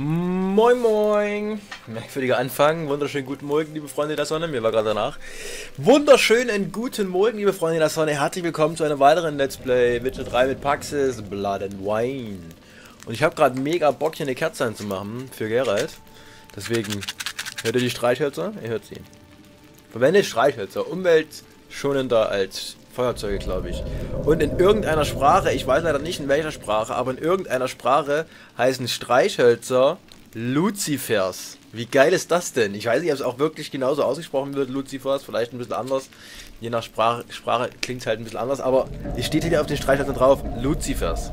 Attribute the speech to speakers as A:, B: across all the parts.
A: Moin Moin! Merkwürdiger Anfang. Wunderschönen guten Morgen, liebe Freunde der Sonne. Mir war gerade danach. Wunderschönen guten Morgen, liebe Freunde der Sonne. Herzlich willkommen zu einem weiteren Let's Play Witcher 3 mit Paxis Blood and Wine. Und ich habe gerade mega Bock, hier eine Kerze anzumachen für Geralt. Deswegen hört ihr die Streichhölzer? Ihr hört sie. Verwendet Streichhölzer umweltschonender als Feuerzeuge, glaube ich. Und in irgendeiner Sprache, ich weiß leider nicht in welcher Sprache, aber in irgendeiner Sprache heißen Streichhölzer Luzifers. Wie geil ist das denn? Ich weiß nicht, ob es auch wirklich genauso ausgesprochen wird, Luzifers, vielleicht ein bisschen anders. Je nach Sprache, Sprache klingt es halt ein bisschen anders, aber es steht hier auf den Streichhölzern drauf, Luzifers.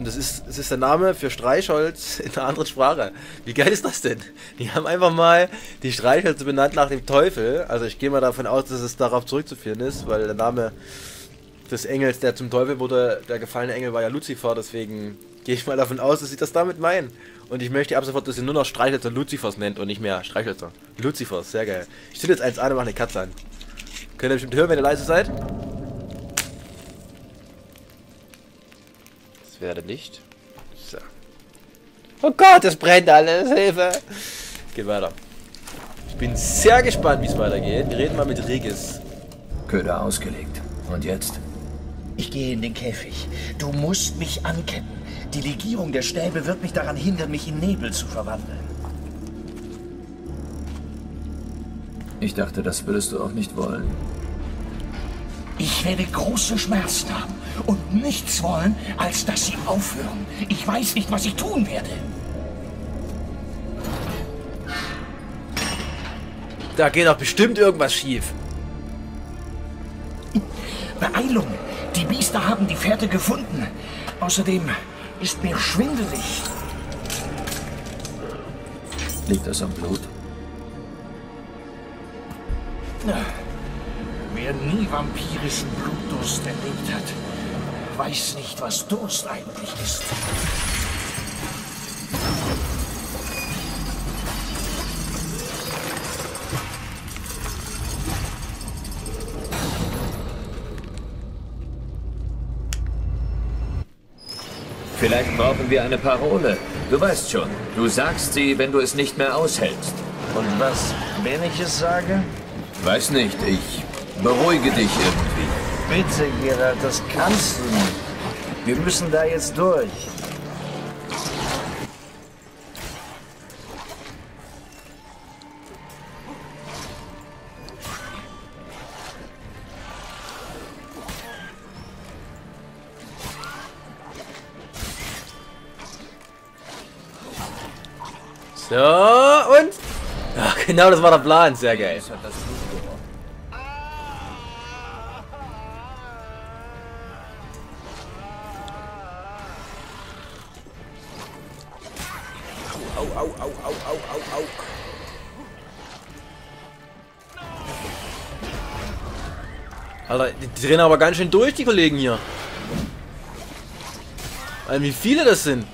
A: Und das ist, das ist der Name für Streichholz in einer anderen Sprache. Wie geil ist das denn? Die haben einfach mal die Streichhölzer benannt nach dem Teufel. Also ich gehe mal davon aus, dass es darauf zurückzuführen ist, weil der Name des Engels, der zum Teufel wurde, der gefallene Engel war ja Lucifer, deswegen gehe ich mal davon aus, dass sie das damit meinen. Und ich möchte ab sofort, dass ihr nur noch Streichhölzer Lucifers nennt und nicht mehr Streichhölzer. Lucifers, sehr geil. Ich zünde jetzt eins an und mache eine Katze an. Könnt ihr bestimmt hören, wenn ihr leise seid? Werde Licht. So. Oh Gott, es brennt alles. Hilfe. Geht weiter. Ich bin sehr gespannt, wie es weitergeht. Wir reden mal mit Regis.
B: Köder ausgelegt. Und jetzt?
C: Ich gehe in den Käfig. Du musst mich anketten. Die Legierung der Stäbe wird mich daran hindern, mich in Nebel zu verwandeln.
B: Ich dachte, das würdest du auch nicht wollen.
C: Ich werde große Schmerzen haben und nichts wollen, als dass sie aufhören. Ich weiß nicht, was ich tun werde.
A: Da geht doch bestimmt irgendwas schief.
C: Beeilung! Die Biester haben die Pferde gefunden. Außerdem ist mir schwindelig.
B: Liegt das am Blut?
C: Wer nie vampirischen Blutdurst erlebt hat, weiß nicht, was Durst eigentlich ist.
B: Vielleicht brauchen wir eine Parole. Du weißt schon, du sagst sie, wenn du es nicht mehr aushältst.
C: Und was, wenn ich es sage?
B: Weiß nicht, ich beruhige dich irgendwie.
C: Bitte, Gerald, das kannst du nicht. Wir müssen da jetzt durch.
A: So, und? Ach, genau, das war der Plan. Sehr geil. Die drehen aber ganz schön durch, die Kollegen hier. Alter, wie viele das sind.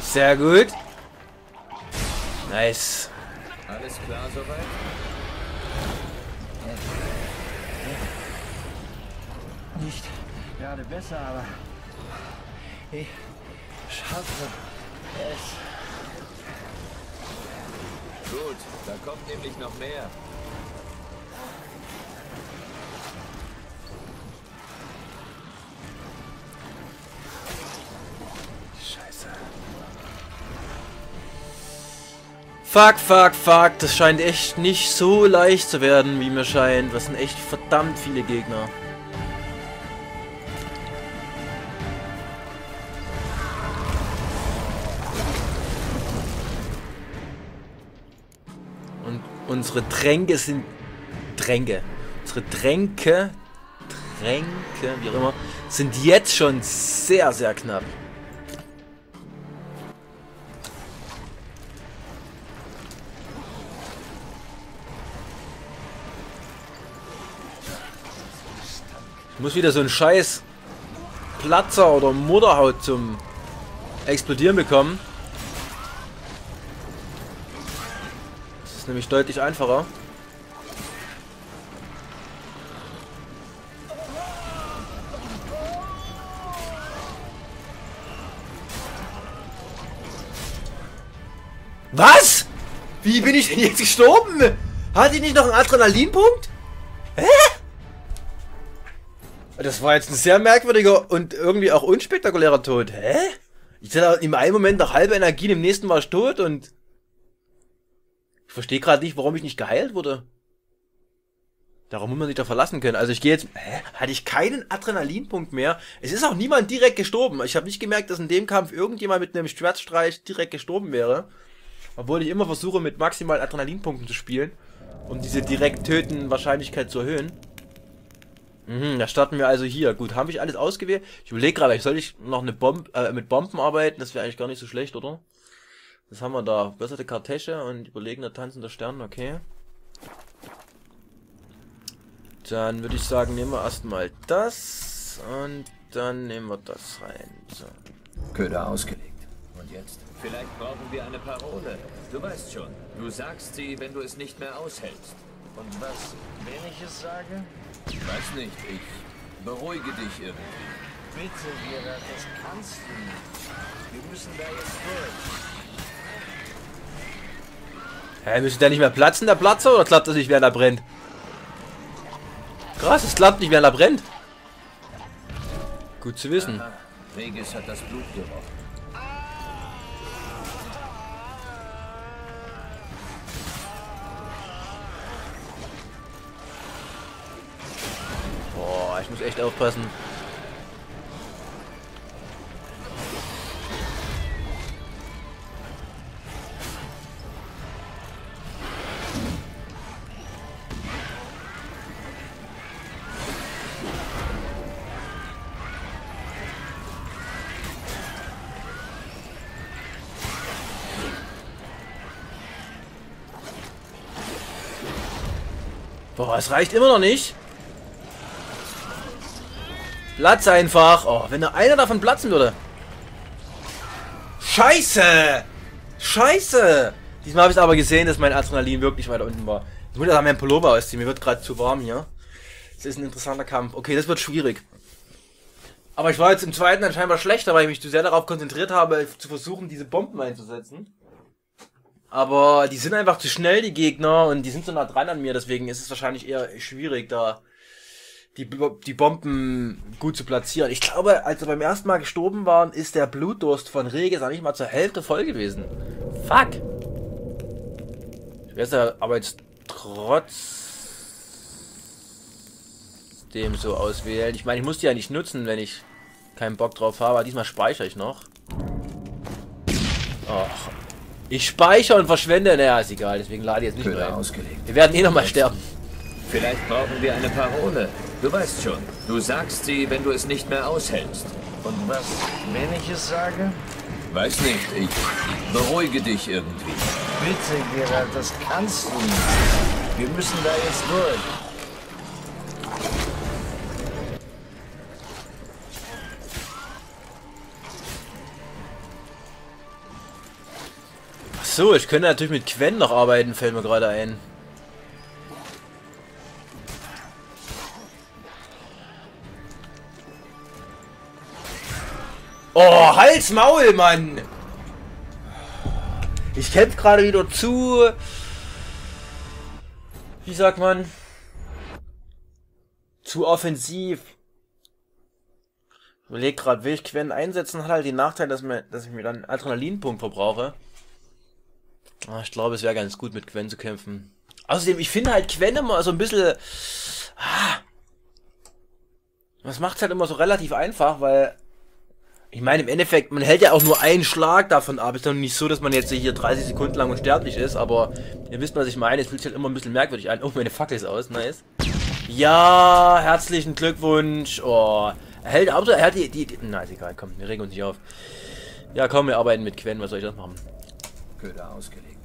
A: Sehr gut. Nice.
B: Alles klar soweit?
C: Gerade besser, aber ich schaffe es.
B: Gut, da kommt nämlich noch mehr.
A: Scheiße. Fuck, fuck, fuck. Das scheint echt nicht so leicht zu werden, wie mir scheint. Das sind echt verdammt viele Gegner. Unsere Tränke sind... Tränke. Unsere Tränke... Tränke, wie auch immer, sind jetzt schon sehr, sehr knapp. Ich muss wieder so einen scheiß Platzer oder Mutterhaut zum Explodieren bekommen. Ist nämlich deutlich einfacher. Was? Wie bin ich denn jetzt gestorben? Hatte ich nicht noch einen Adrenalinpunkt? Hä? Das war jetzt ein sehr merkwürdiger und irgendwie auch unspektakulärer Tod. Hä? Ich hatte im einen Moment noch halbe Energie, im nächsten war ich tot und... Ich verstehe gerade nicht, warum ich nicht geheilt wurde. Darum muss man sich da verlassen können. Also ich gehe jetzt... Hä? Hatte ich keinen Adrenalinpunkt mehr? Es ist auch niemand direkt gestorben. Ich habe nicht gemerkt, dass in dem Kampf irgendjemand mit einem Schwertstreich direkt gestorben wäre. Obwohl ich immer versuche, mit maximal Adrenalinpunkten zu spielen. Um diese direkt töten Wahrscheinlichkeit zu erhöhen. Mhm, da starten wir also hier. Gut, habe ich alles ausgewählt? Ich überlege gerade, soll ich noch eine Bombe, äh, mit Bomben arbeiten? Das wäre eigentlich gar nicht so schlecht, oder? Was haben wir da? Besserte Kartesche und überlegender tanzender Stern, okay. Dann würde ich sagen, nehmen wir erstmal das und dann nehmen wir das rein. So.
B: Köder ausgelegt. Und jetzt? Vielleicht brauchen wir eine Parole. Du weißt schon. Du sagst sie, wenn du es nicht mehr aushältst.
C: Und was, wenn ich es sage?
B: Ich weiß nicht, ich beruhige dich irgendwie.
C: Bitte, Gerard, das kannst du nicht. Wir müssen da jetzt durch.
A: Hä, müsste der nicht mehr platzen, der Platzer, oder klappt das nicht, während er brennt? Krass, es klappt nicht, während er brennt. Gut zu wissen.
B: Aha, Regis hat das Blut gerochen.
A: Boah, ich muss echt aufpassen. Boah, es reicht immer noch nicht. Platz einfach. Oh, wenn nur einer davon platzen würde. Scheiße! Scheiße! Diesmal habe ich aber gesehen, dass mein Adrenalin wirklich weiter unten war. Ich muss da meinen Pullover ausziehen. Mir wird gerade zu warm hier. Das ist ein interessanter Kampf. Okay, das wird schwierig. Aber ich war jetzt im zweiten dann scheinbar schlechter, weil ich mich zu sehr darauf konzentriert habe, zu versuchen, diese Bomben einzusetzen. Aber die sind einfach zu schnell, die Gegner, und die sind so nah dran an mir, deswegen ist es wahrscheinlich eher schwierig, da die, die Bomben gut zu platzieren. Ich glaube, als wir beim ersten Mal gestorben waren, ist der Blutdurst von Regis auch nicht mal zur Hälfte voll gewesen. Fuck! Ich werde aber jetzt trotzdem so auswählen. Ich meine, ich muss die ja nicht nutzen, wenn ich keinen Bock drauf habe, aber diesmal speichere ich noch. Och. Ich speichere und verschwende. Naja, ist egal, deswegen lade ich jetzt nicht mehr.
B: ausgelegt.
A: Wir werden eh nochmal sterben.
B: Vielleicht brauchen wir eine Parole. Du weißt schon. Du sagst sie, wenn du es nicht mehr aushältst.
C: Und was, wenn ich es sage?
B: Weiß nicht, ich beruhige dich irgendwie.
C: Bitte, Gerard, das kannst du nicht. Wir müssen da jetzt durch.
A: So, ich könnte natürlich mit Quen noch arbeiten, fällt mir gerade ein. Oh, Hals, Maul, Mann! Ich kämpfe gerade wieder zu... Wie sagt man? Zu offensiv. Ich überlege gerade, will ich Quen einsetzen, hat halt den Nachteil, dass, mir, dass ich mir dann Adrenalinpunkt verbrauche. Ah, ich glaube, es wäre ganz gut, mit Quen zu kämpfen. Außerdem, ich finde halt Quen immer so ein bisschen... Ah, das macht halt immer so relativ einfach, weil... Ich meine, im Endeffekt, man hält ja auch nur einen Schlag davon ab. Ist doch nicht so, dass man jetzt hier 30 Sekunden lang unsterblich ist, aber ihr wisst, was ich meine. Es fühlt sich halt immer ein bisschen merkwürdig an. Oh, meine Fackel ist aus, nice. Ja, herzlichen Glückwunsch. Oh, er hält, aber er hat die, die, die, na, ist egal, komm, wir regen uns nicht auf. Ja, komm, wir arbeiten mit Quen, was soll ich das machen?
B: Köder ausgelegt.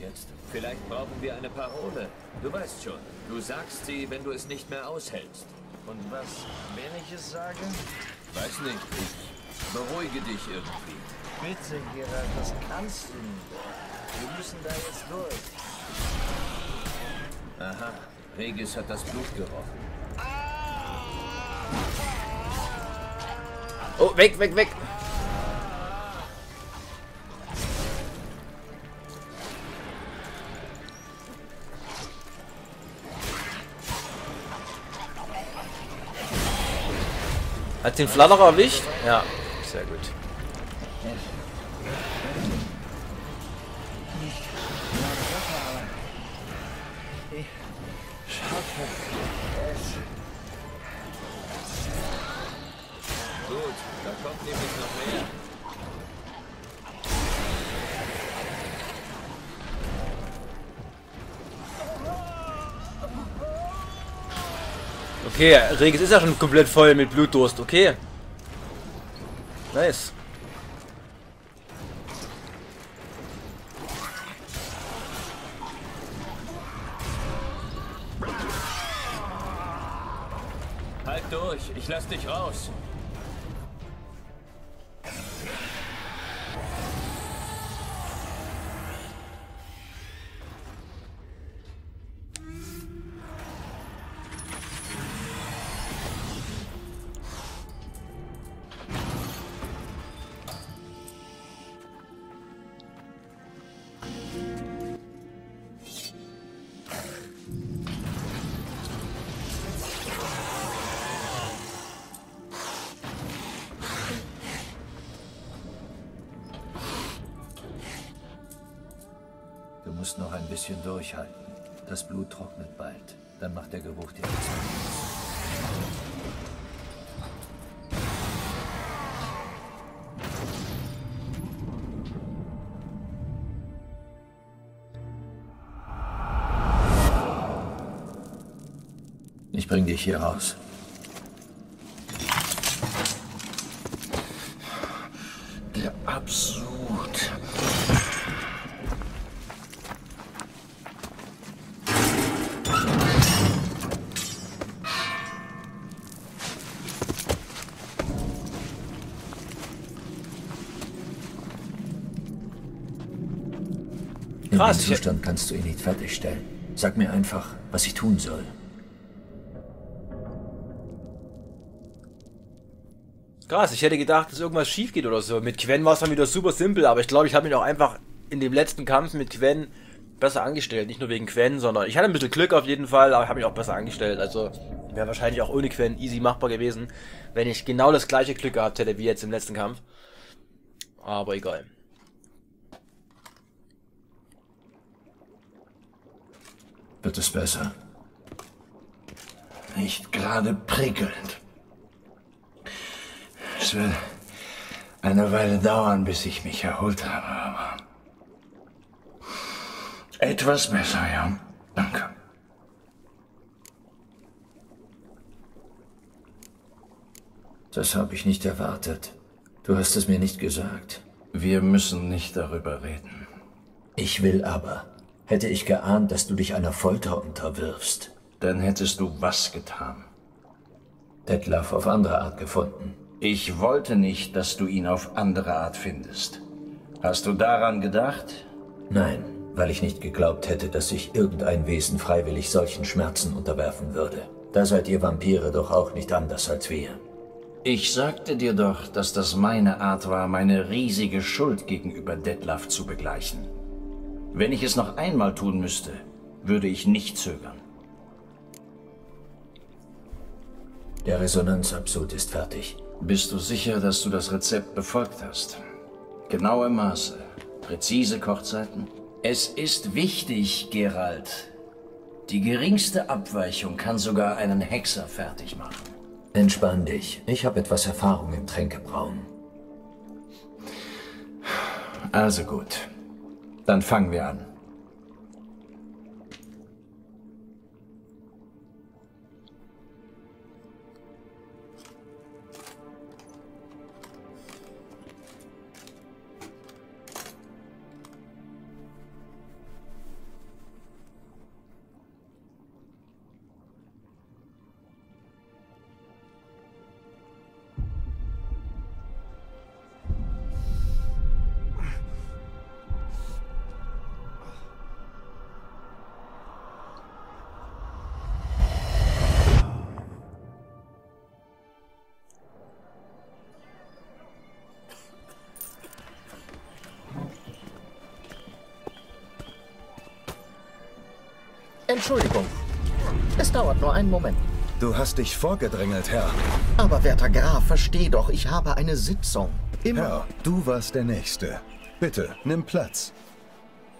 B: Jetzt? Vielleicht brauchen wir eine Parole. Du weißt schon. Du sagst sie, wenn du es nicht mehr aushältst.
C: Und was, wenn ich es sage?
B: Weiß nicht, ich beruhige dich irgendwie.
C: Bitte, Gerard, das kannst du nicht. Wir müssen da jetzt durch.
B: Aha, Regis hat das Blut gerochen.
A: Oh, weg, weg, weg. Hat den Flatterer erwischt? Ja, sehr gut.
B: Gut, da kommt nämlich noch mehr.
A: Okay, Regis ist ja schon komplett voll mit Blutdurst, okay. Nice.
B: Halt durch, ich lass dich raus.
D: Bisschen durchhalten. Das Blut trocknet bald. Dann macht der Geruch nichts mehr. Ich bring dich hier raus. Dem
A: ich-
D: Zustand kannst du ihn nicht fertigstellen. Sag mir einfach, was ich tun soll.
A: Krass, ich hätte gedacht, dass irgendwas schief geht oder so. Mit Quen war es dann wieder super simpel, aber ich glaube, ich habe mich auch einfach in dem letzten Kampf mit Quen besser angestellt. Nicht nur wegen Quen, sondern ich hatte ein bisschen Glück auf jeden Fall, aber ich habe mich auch besser angestellt. Also wäre wahrscheinlich auch ohne Quen easy machbar gewesen, wenn ich genau das gleiche Glück gehabt hätte wie jetzt im letzten Kampf. Aber egal.
D: Wird es besser?
C: Nicht gerade prickelnd. Es wird eine Weile dauern, bis ich mich erholt habe, aber. Etwas besser, ja. Danke.
D: Das habe ich nicht erwartet. Du hast es mir nicht gesagt.
C: Wir müssen nicht darüber reden.
D: Ich will aber. Hätte ich geahnt, dass du dich einer Folter unterwirfst.
C: Dann hättest du was getan.
D: Detlef auf andere Art gefunden.
C: Ich wollte nicht, dass du ihn auf andere Art findest. Hast du daran gedacht?
D: Nein, weil ich nicht geglaubt hätte, dass sich irgendein Wesen freiwillig solchen Schmerzen unterwerfen würde. Da seid ihr Vampire doch auch nicht anders als wir.
C: Ich sagte dir doch, dass das meine Art war, meine riesige Schuld gegenüber Detlef zu begleichen. Wenn ich es noch einmal tun müsste, würde ich nicht zögern.
D: Der Resonanzabsud ist fertig.
C: Bist du sicher, dass du das Rezept befolgt hast? Genaue Maße, präzise Kochzeiten? Es ist wichtig, Gerald. Die geringste Abweichung kann sogar einen Hexer fertig machen.
D: Entspann dich. Ich habe etwas Erfahrung im Tränkebrauen.
C: Also gut. Dann fangen wir an.
E: Entschuldigung. Es dauert nur einen Moment.
F: Du hast dich vorgedrängelt, Herr.
E: Aber werter Graf, versteh doch, ich habe eine Sitzung. Immer.
F: Herr, du warst der Nächste. Bitte, nimm Platz.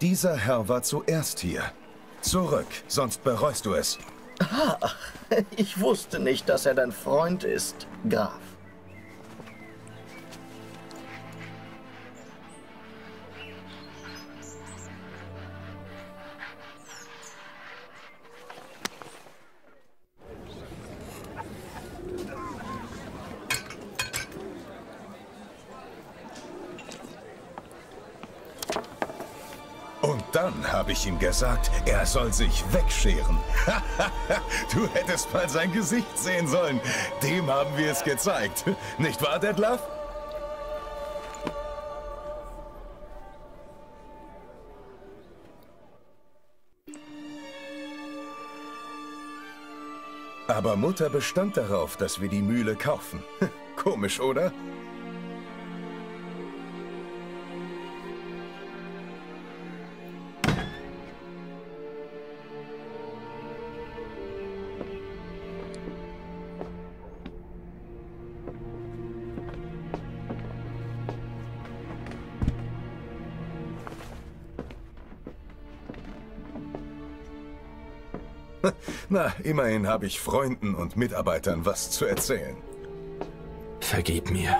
F: Dieser Herr war zuerst hier. Zurück, sonst bereust du es.
E: Ah, ich wusste nicht, dass er dein Freund ist, Graf.
F: Ich ihm gesagt, er soll sich wegscheren. du hättest mal sein Gesicht sehen sollen. Dem haben wir es gezeigt. Nicht wahr, Detlef? Aber Mutter bestand darauf, dass wir die Mühle kaufen. Komisch, oder? Na, immerhin habe ich Freunden und Mitarbeitern was zu erzählen.
C: Vergib mir.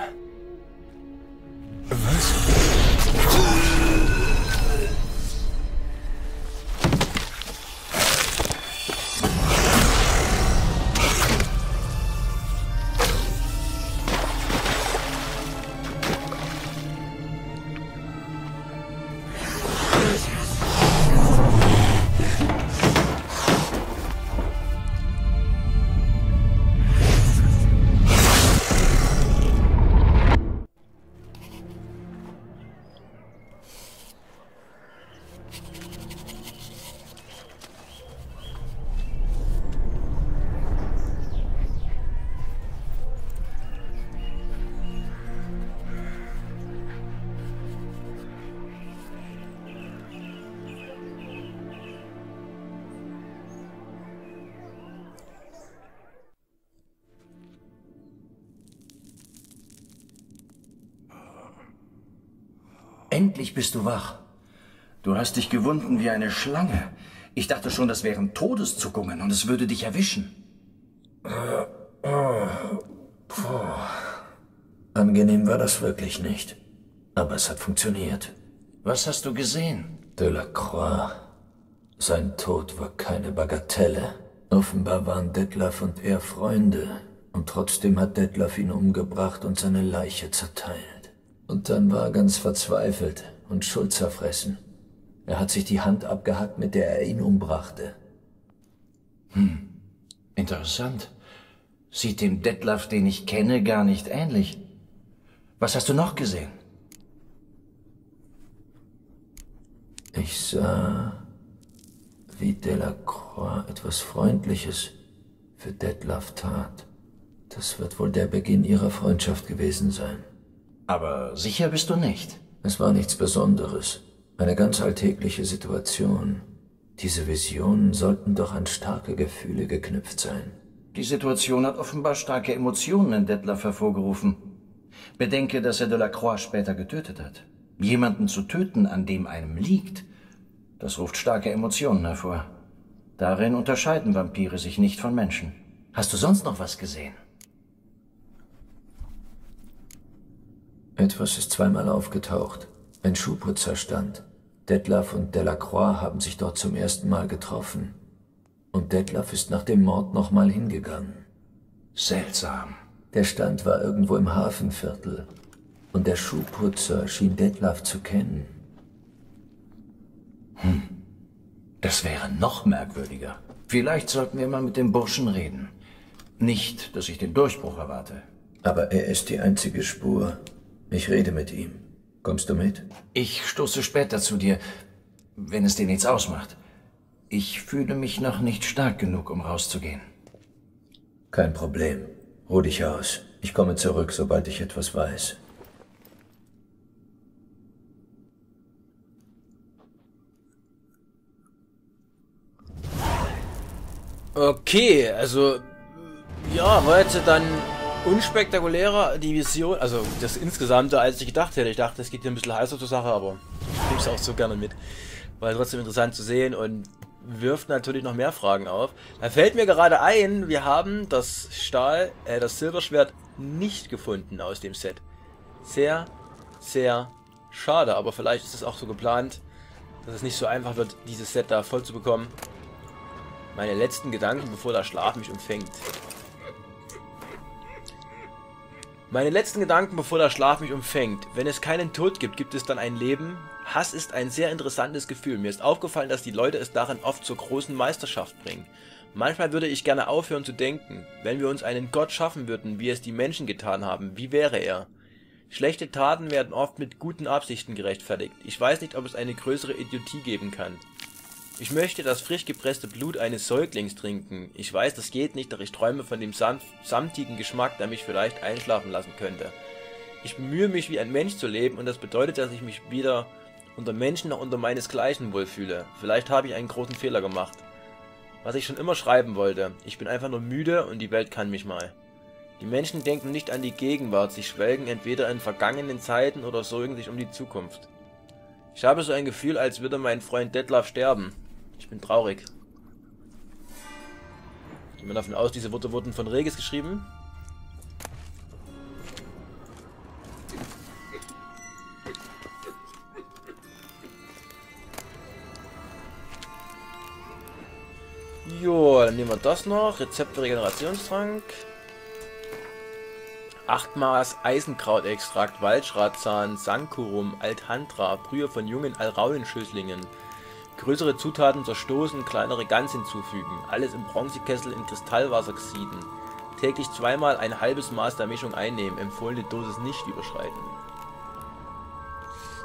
C: Endlich bist du wach. Du hast dich gewunden wie eine Schlange. Ich dachte schon, das wären Todeszuckungen und es würde dich erwischen.
D: Angenehm war das wirklich nicht. Aber es hat funktioniert.
C: Was hast du gesehen?
D: Delacroix. Sein Tod war keine Bagatelle. Offenbar waren Detlef und er Freunde. Und trotzdem hat Detlef ihn umgebracht und seine Leiche zerteilt. Und dann war er ganz verzweifelt und schuldzerfressen. Er hat sich die Hand abgehackt, mit der er ihn umbrachte.
C: Interessant. Sieht dem Detlef, den ich kenne, gar nicht ähnlich. Was hast du noch gesehen?
D: Ich sah, wie Delacroix etwas Freundliches für Detlef tat. Das wird wohl der Beginn ihrer Freundschaft gewesen sein.
C: Aber sicher bist du nicht.
D: Es war nichts Besonderes. Eine ganz alltägliche Situation. Diese Visionen sollten doch an starke Gefühle geknüpft sein.
C: Die Situation hat offenbar starke Emotionen in Detlef hervorgerufen. Bedenke, dass er Delacroix später getötet hat. Jemanden zu töten, an dem einem liegt, das ruft starke Emotionen hervor. Darin unterscheiden Vampire sich nicht von Menschen. Hast du sonst noch was gesehen?
D: Etwas ist zweimal aufgetaucht. Ein Schuhputzer stand. Detlef und Delacroix haben sich dort zum ersten Mal getroffen. Und Detlef ist nach dem Mord nochmal hingegangen.
C: Seltsam.
D: Der Stand war irgendwo im Hafenviertel. Und der Schuhputzer schien Detlef zu kennen.
C: Das wäre noch merkwürdiger. Vielleicht sollten wir mal mit dem Burschen reden. Nicht, dass ich den Durchbruch erwarte.
D: Aber er ist die einzige Spur. Ich rede mit ihm. Kommst du mit?
C: Ich stoße später zu dir, wenn es dir nichts ausmacht. Ich fühle mich noch nicht stark genug, um rauszugehen.
D: Kein Problem. Ruh dich aus. Ich komme zurück, sobald ich etwas weiß.
A: Okay, also ja, jetzt dann unspektakulärer die Vision, also das insgesamte, als ich gedacht hätte. Ich dachte, es geht hier ein bisschen heißer zur Sache, aber ich nehme es auch so gerne mit. War trotzdem interessant zu sehen und wirft natürlich noch mehr Fragen auf. Da fällt mir gerade ein, wir haben das Stahl, äh, das Silberschwert nicht gefunden aus dem Set. Sehr, sehr schade, aber vielleicht ist es auch so geplant, dass es nicht so einfach wird, dieses Set da voll zu bekommen. Meine letzten Gedanken, bevor der Schlaf mich umfängt. Meine letzten Gedanken, bevor der Schlaf mich umfängt. Wenn es keinen Tod gibt, gibt es dann ein Leben? Hass ist ein sehr interessantes Gefühl. Mir ist aufgefallen, dass die Leute es darin oft zur großen Meisterschaft bringen. Manchmal würde ich gerne aufhören zu denken. Wenn wir uns einen Gott schaffen würden, wie es die Menschen getan haben, wie wäre er? Schlechte Taten werden oft mit guten Absichten gerechtfertigt. Ich weiß nicht, ob es eine größere Idiotie geben kann. Ich möchte das frisch gepresste Blut eines Säuglings trinken. Ich weiß, das geht nicht, doch ich träume von dem samtigen Geschmack, der mich vielleicht einschlafen lassen könnte. Ich bemühe mich, wie ein Mensch zu leben und das bedeutet, dass ich mich weder unter Menschen noch unter meinesgleichen wohlfühle. Vielleicht habe ich einen großen Fehler gemacht. Was ich schon immer schreiben wollte. Ich bin einfach nur müde und die Welt kann mich mal. Die Menschen denken nicht an die Gegenwart, sie schwelgen entweder in vergangenen Zeiten oder sorgen sich um die Zukunft. Ich habe so ein Gefühl, als würde mein Freund Detlef sterben. Ich bin traurig. Gehen wir davon aus, diese Worte wurden von Regis geschrieben. Jo, dann nehmen wir das noch. Rezept für Regenerationstrank. 8 Maß Eisenkrautextrakt, Waldschratzahn, Sankurum, Althantra, Brühe von jungen Alraunenschößlingen. Größere Zutaten zerstoßen, kleinere ganz hinzufügen. Alles im Bronzekessel in Kristallwasser gsieden. Täglich zweimal ein halbes Maß der Mischung einnehmen. Empfohlene Dosis nicht überschreiten.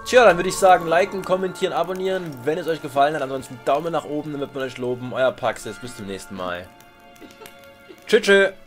A: Tja, dann würde ich sagen, liken, kommentieren, abonnieren, wenn es euch gefallen hat. Ansonsten Daumen nach oben, damit wir euch loben. Euer Paxis, bis zum nächsten Mal. Tschüss, tschüss.